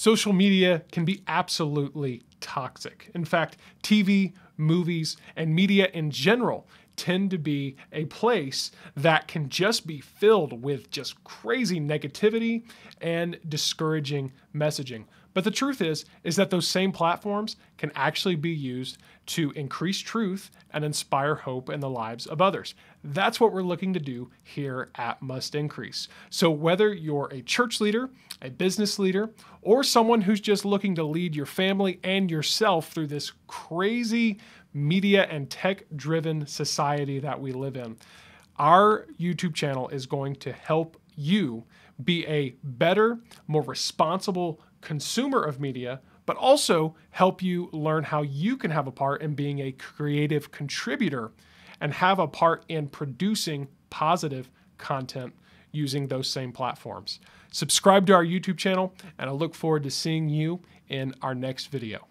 Social media can be absolutely toxic. In fact, TV, movies, and media in general tend to be a place that can just be filled with just crazy negativity and discouraging messaging. But the truth is is that those same platforms can actually be used to increase truth and inspire hope in the lives of others. That's what we're looking to do here at Must Increase. So whether you're a church leader, a business leader, or someone who's just looking to lead your family and yourself through this crazy media and tech driven society that we live in, our YouTube channel is going to help you be a better, more responsible consumer of media, but also help you learn how you can have a part in being a creative contributor and have a part in producing positive content using those same platforms. Subscribe to our YouTube channel, and I look forward to seeing you in our next video.